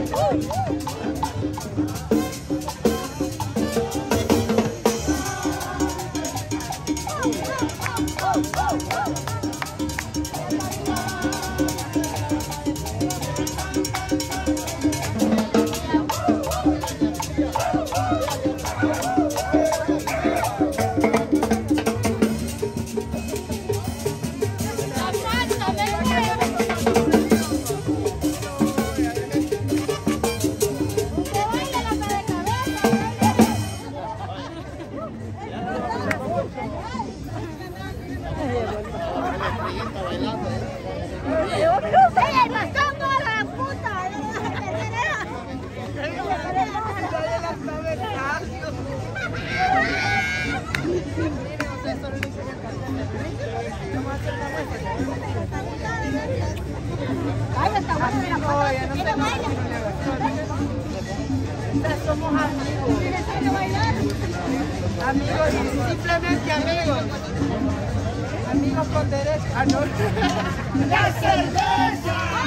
Uh, uh. Somos amigos. Amigos simplemente amigos. Amigos con derecho. Ah, no. ¡La cerveza!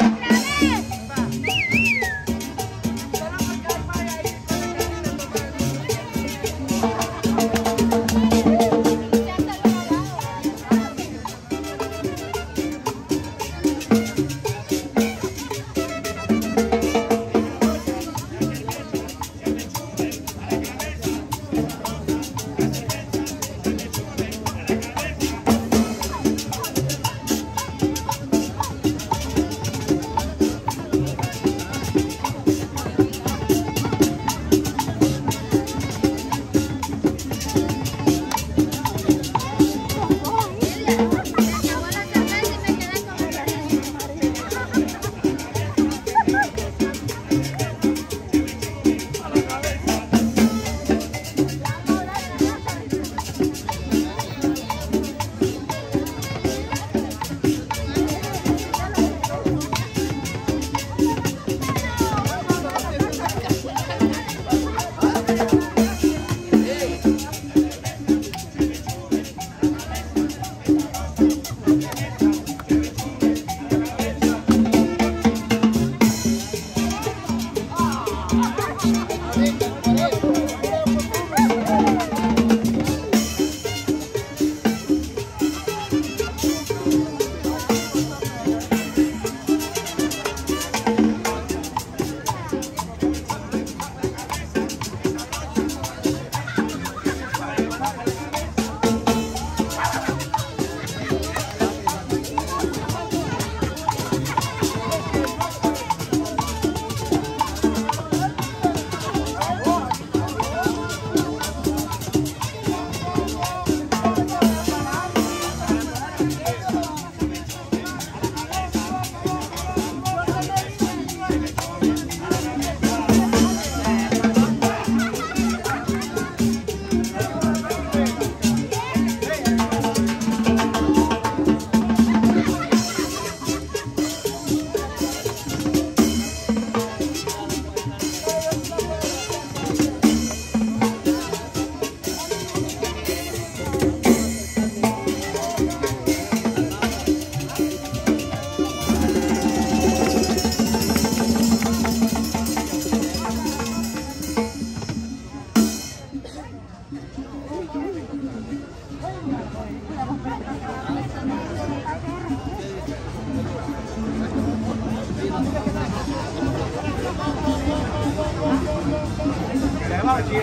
No traje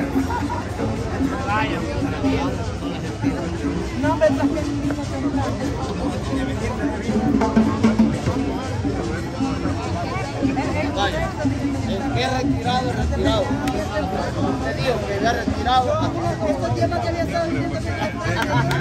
el Que retirado, retirado. Te digo que había retirado. Estos tiempos que había estado diciendo que...